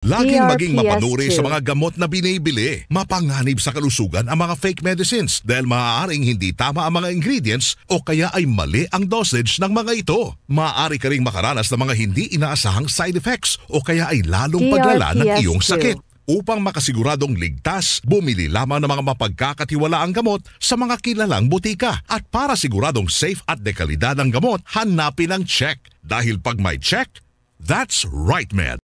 Laging maging DRPS2. mapanuri sa mga gamot na binibili. Mapanganib sa kalusugan ang mga fake medicines dahil maaaring hindi tama ang mga ingredients o kaya ay mali ang dosage ng mga ito. Maaari ka ring makaranas ng mga hindi inaasahang side effects o kaya ay lalong paglala ng iyong sakit. Upang makasiguradong ligtas, bumili lamang ng mga mapagkakatiwalaang gamot sa mga kilalang butika. At para siguradong safe at dekalidad ang gamot, hanapin ang check. Dahil pag may check, that's right, man.